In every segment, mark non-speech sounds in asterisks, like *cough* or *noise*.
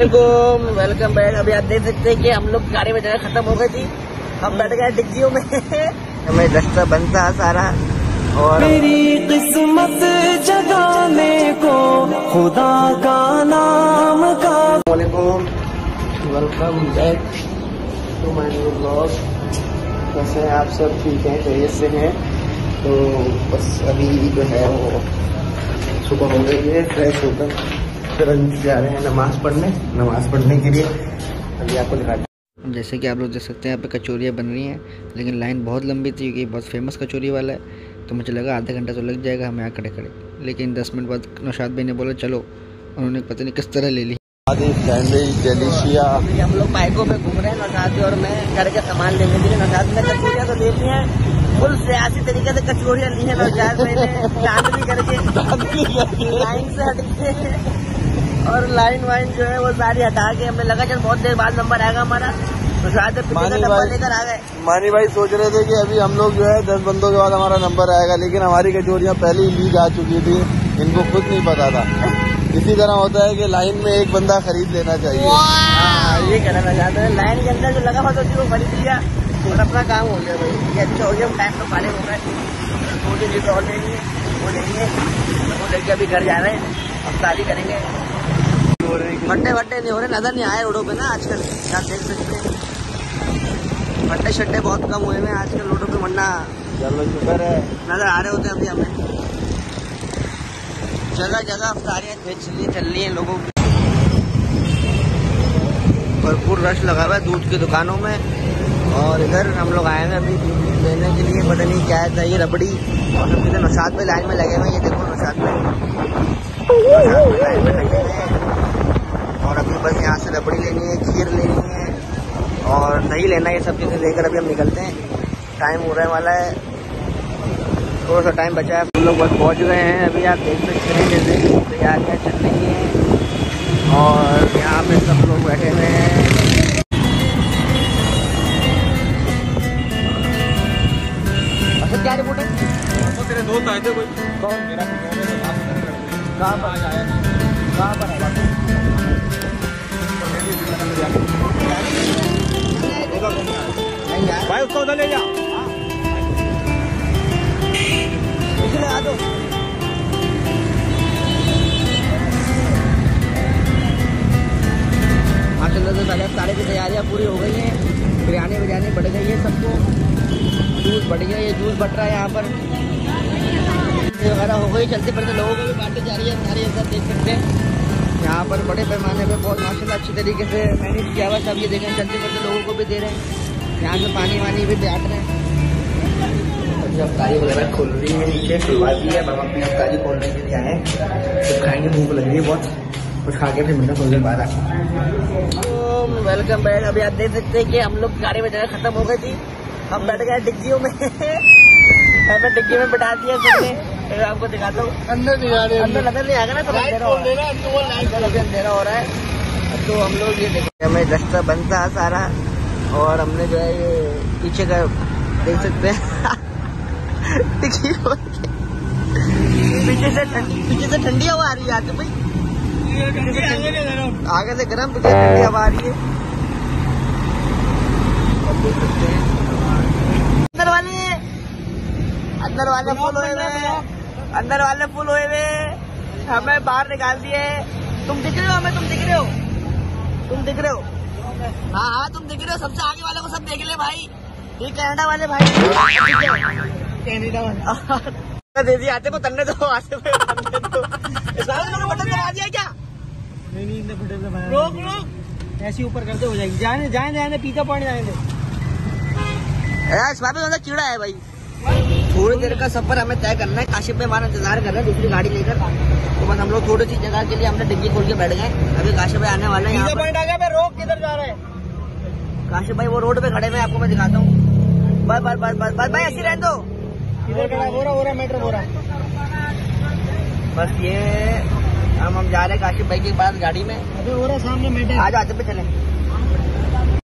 Welcome back अभी आप देख सकते हैं कि हम लोग गाड़ी में जगह खत्म हो गई थी हम बैठ गए डिग्गियों में। *laughs* हमें रास्ता बनता है सारा। और मेरी किस्मत जगाने को खुदा का नाम का welcome back to my new blog कैसे हैं आप सब? ठीक हैं? खैरियत से हैं? तो बस अभी जो है वो सुबह हो गई है फ्रेश होकर। तुरंत जा रहे हैं नमाज़ पढ़ने नमाज़ पढ़ने के लिए। अभी आपको दिखाते जैसे कि आप लोग देख सकते हैं यहाँ पे कचौरियाँ बन रही हैं लेकिन लाइन बहुत लंबी थी क्योंकि बहुत फ़ेमस कचौरी वाला है। तो मुझे लगा आधा घंटा तो लग जाएगा हम यहाँ खड़े खड़े। लेकिन दस मिनट बाद नौशाद भाई ने बोला चलो। उन्होंने पता नहीं किस तरह ले ली। डेलिशिया हम लोग बाइकों पे घूम रहे हैं नौशाद और मैं घर के सामान लेने के लिए। नौशाद ने कचौरियाँ तो ले ली हैं। फुल सियासी तरीके से कचौरियाँ ली हैं नौशाद भाई ने। *laughs* करके। लाइन से हट के। और लाइन वाइन जो है वो सारी हटा के हमें लगा चल बहुत देर बाद नंबर आएगा हमारा। तो शायद मानी नंबर भाई- लेकर आ गए। मानी भाई सोच रहे थे कि अभी हम लोग जो है दस बंदों के बाद हमारा नंबर आएगा लेकिन हमारी कचोरियाँ पहले ही ली जा चुकी थी इनको खुद नहीं पता था। इसी तरह होता है कि लाइन में एक बंदा खरीद लेना चाहिए। हाँ, ये कहना चाहते हैं लाइन के अंदर जो लगा हुआ था उसी को खरीद लिया और अपना काम हो गया भाई। ये अच्छा हो गया टाइम तो पाले हो गए। थोड़ी लीटर और है वो लेंगे वो लेके अभी घर जा रहे हैं अब शादी करेंगे। फट्टे वट्टे नहीं हो रहे, नज़र नहीं आए रोडों पे ना आजकल। आप देख सकते हैं? फट्टे शट्टे बहुत कम हुए हैं आजकल रोडों पे, वरना चलो शुक्र है नज़र आ रहे होते हैं अभी हमें। जगह जगह अफ्तारियाँ रही चल रही है लोगों की। भरपूर रश लगा हुआ है दूध की दुकानों में। और इधर हम लोग आए हैं अभी लेने के लिए, पता नहीं क्या है ये रबड़ी। और सब चीज़ें नौशाद पे लाइन में लगे हुए हैं, ये देखो नौशाद पे। नौशाद पे लाइन में लगे हुए हैं। बस यहाँ से रबड़ी लेनी है खीर लेनी है और दही लेना है ये सब चीज़ें लेकर अभी हम निकलते हैं टाइम हो रहे वाला है थोड़ा सा टाइम बचा है हम लोग बस पहुँच गए हैं अभी आप देख सकते हैं जैसे तैयारियाँ चल रही हैं और यहाँ पे सब लोग बैठे हुए हैं अच्छा क्या रिपोर्ट है तेरे दोस्त आए थे कोई कौन मेरा कहाँ पर आया कहाँ पर यार भाई, उसको उधर ले जा। लगा दो की तैयारियाँ पूरी हो गई हैं। बिरयानी बिरयानी बढ़ गई है सबको जूस बढ़ गया ये जूस बट रहा है यहाँ पर वगैरह हो गई चलते फिरते लोगों को भी बांटी जा रही है, सारी सब देख सकते हैं। यहाँ पर बड़े पैमाने पे बहुत माशाल्लाह अच्छी तरीके से मैनेज किया हुआ सब ये देखें चलते फिरते लोगों को भी दे रहे हैं। यहाँ से पानी वानी भी बांट रहे हैं। अभी अफ्तारी वगैरह खोल रही है नीचे खुलवा दी है हम अपनी अफ्तारी खोलने के लिए आए तो खाएँगे भूख लग रही है बहुत। कुछ खा के फिर मिलना थोड़ी देर वेलकम बैक अभी आप देख सकते हैं कि हम लोग गाड़ी में जगह खत्म हो गई थी हम बैठ गए डिग्गियों में। *laughs* हमें डिग्गी में बैठा दिया सबने। आपको दिखाता हूँ। अंदर नहीं आ अंदर नज़र नहीं आएगा ना सब अंधेरा हो रहा है। अंदर हो। रहा है। तो हम लोग ये देखें हमें रास्ता बनता है सारा और हमने जो है ये पीछे का देख सकते हैं। *laughs* पीछे से ठंडी पीछे से ठंडी हवा आ रही है आगे भाई। आगे से गर्म पीछे ठंडी हवा आ रही है। अब देख सकते हैं। अंदर वाले अंदर वाले फुल अंदर वाले फुल हुए हुए। हमें बाहर निकाल दिए। तुम दिख रहे हो हमें? तुम दिख रहे हो? तुम दिख रहे हो? हाँ हाँ तुम दिख रहे हो। सबसे आगे वाले को सब देख ले भाई। ये कनाडा वाले भाई। कनाडा दे दिया आते को तन्ने दो आते को तन्ने दो। इस बार तुमने बटन दबा दिया क्या? रोक रोक। ऐसे ऊपर करते हो जाएगी। जाने जाने जाने पिज्जा पॉइंट जाने दे। इस कीड़ा है भाई। थोड़ी देर का सफ़र हमें तय करना है। काशिप में हमारा इंतज़ार कर रहे हैं दूसरी गाड़ी लेकर। तो बस हम लोग थोड़ी सी जगह के लिए हमने डिग्गी खोल के बैठ गए। अभी काशिफ भाई आने वाले हैं यहाँ पर। पॉइंट आ गया मैं रोक किधर जा रहा है? काशिप भाई वो रोड पे खड़े हुए आपको मैं दिखाता हूँ। बस बस बस बस बस भाई ऐसी ही रहने दो। किधर खड़ा हो रहा हो रहा मेट्रो हो रहा। बस ये हम हम जा रहे हैं काशिफ भाई के पास गाड़ी में। अबे हो रहा सामने मेट्रो। आज आते पे चले।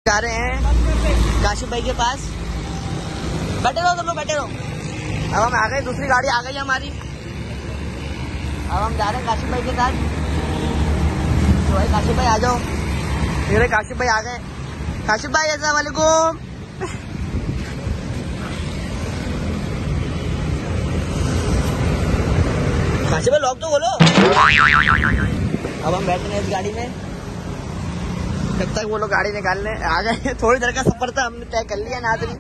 जा रहे हैं काशिफ भाई के पास। बैठे रहो, तुम लोग बैठे रहो। अब हम आ गए, दूसरी गाड़ी आ गई हमारी। अब हम जा रहे हैं काशिफ भाई के साथ। तो भाई काशिफ भाई, आ जाओ। मेरे काशिफ भाई आ गए। काशिफ भाई, अस्सलाम वालेकुम। काशिफ भाई लॉक तो बोलो अब हम बैठे हैं इस गाड़ी में। जब तक वो लोग गाड़ी निकालने आ गए थोड़ी देर का सफ़र था, हमने तय कर लिया नाजरी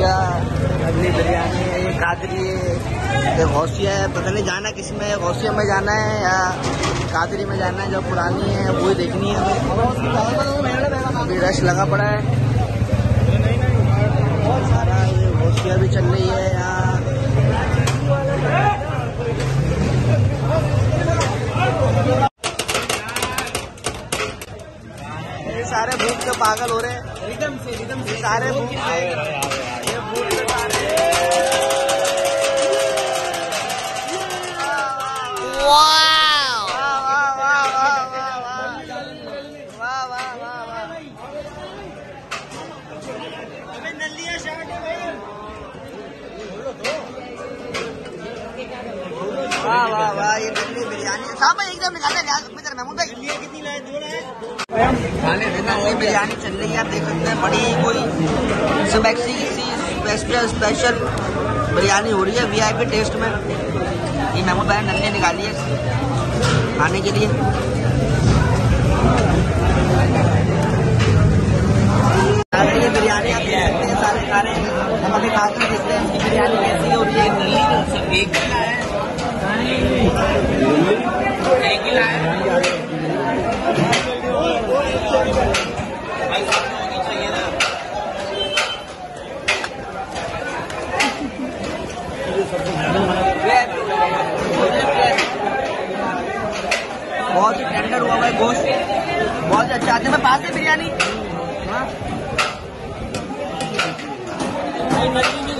ये अगली बिरयानी है ये कादरी है गौसिया है पता नहीं जाना किसमें गौसिया में जाना है या कादरी में जाना है जो पुरानी है वही देखनी है हमें। अभी रश लगा पड़ा है। बहुत सारा ये गौसिया भी चल रही है यहाँ। ये सारे भूख के पागल हो रहे हैं। रिदम से रिदम से। सारे भूख से वाह वाह वाह ये दिल्ली बिरयानी साहब भाई एकदम निकाले अपनी तरह महमूद भाई कितनी लाए दो लाए बिरयानी चल रही है आप देख सकते हैं बड़ी कोई सुबैक्सी स्पेशल स्पेशल बिरयानी हो रही है वीआईपी टेस्ट में। ये महमूद भाई ने नल्ले निकाली है खाने के लिए। बिरयानी आप देख सकते हैं सारे खा रहे हैं। हम अभी खाते हैं बिरयानी कैसी हो रही है तुम्हें पास है बिरयानी लड़की भी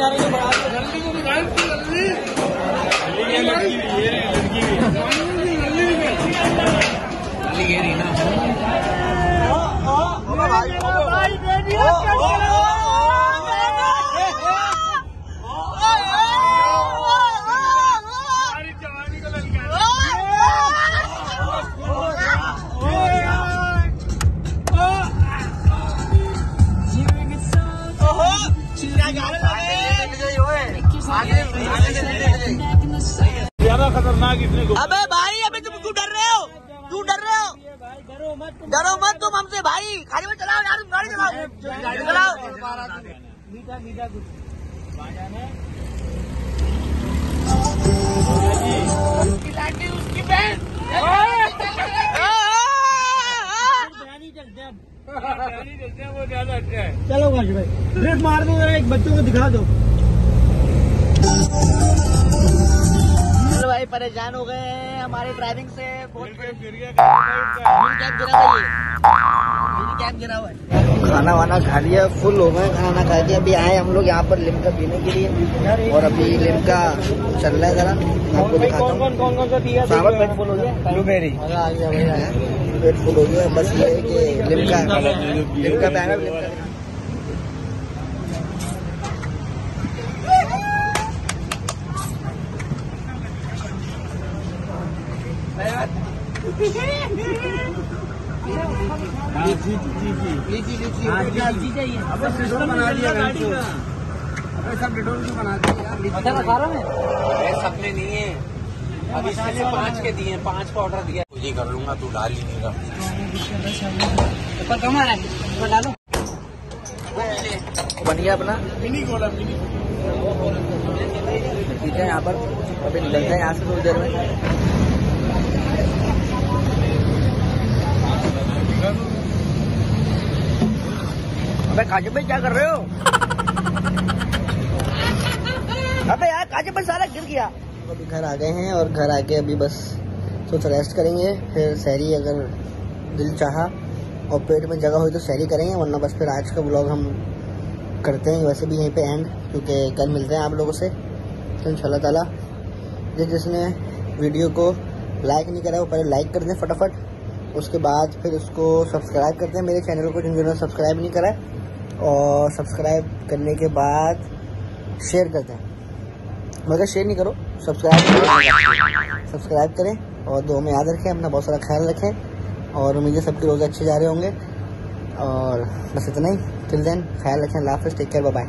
है ना खतरनाक इसने को अबे भाई अबे तुम क्यों डर रहे हो? क्यों डर रहे हो? डरो मत तुम डरो मत तुम हमसे भाई। खाली में चलाओ यार गाड़ी चलाओ। गाड़ी चलाओ। मीठा मीठा कुछ है चलो भाई मार दो एक बच्चों को दिखा दो। भाई परेशान हो गए हैं हमारे ड्राइविंग से। बहुत कैब गिरा हुआ है कैब गिरा हुआ है। खाना वाना खा लिया फुल हो गए खाना खा के। अभी आए हम लोग यहाँ पर लिमका पीने के लिए। और अभी लिमका चल रहा है जरा। आपको दिखाता कौन हूँ। कौन कौन कौन सा दिया? सावर पेट फुल हो गया ब्लूबेरी। मज़ा आ गया भैया पेट फुल हो गया। बस ये है कि लिमका लिमका लिमका। लीची अब बना दिया गाड़ी का अबे सब डिटोल की बना दिया सब में नहीं है अभी पाँच के दिए पाँच का ऑर्डर दिया कर लूँगा तू डाल ही नहीं पर कम आ रहा है डालो अपना मिनी मिनी ठीक है, यहाँ पर अभी निकलते हैं, यहाँ से थोड़ी देर में। अबे काजू भाई क्या कर रहे हो? *laughs* अबे यार काजू भाई सारा गिर गया। अभी घर आ गए हैं और घर आके अभी बस तो रेस्ट करेंगे। फिर सहरी अगर दिल चाहा और पेट में जगह हुई तो सहरी करेंगे वरना बस फिर आज का ब्लॉग हम करते हैं। वैसे भी यहीं पे एंड क्योंकि कल मिलते हैं आप लोगों से। तो इन ताला जिस जिसने वीडियो को लाइक नहीं करा वो पहले लाइक कर दें फटाफट। उसके बाद फिर उसको सब्सक्राइब करते हैं मेरे चैनल को जिन जिन्होंने सब्सक्राइब नहीं करा और सब्सक्राइब करने के बाद शेयर करते हैं। मगर शेयर नहीं करो सब्सक्राइब सब्सक्राइब करें और दो में याद रखें, अपना बहुत सारा ख्याल रखें और उम्मीद है सबके रोज़ अच्छे जा रहे होंगे। और बस इतना ही। टिल देन ख्याल रखें लाफिज टेक केयर बाय